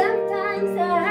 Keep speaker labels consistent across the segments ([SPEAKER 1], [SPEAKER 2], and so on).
[SPEAKER 1] sometimes I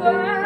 [SPEAKER 1] world.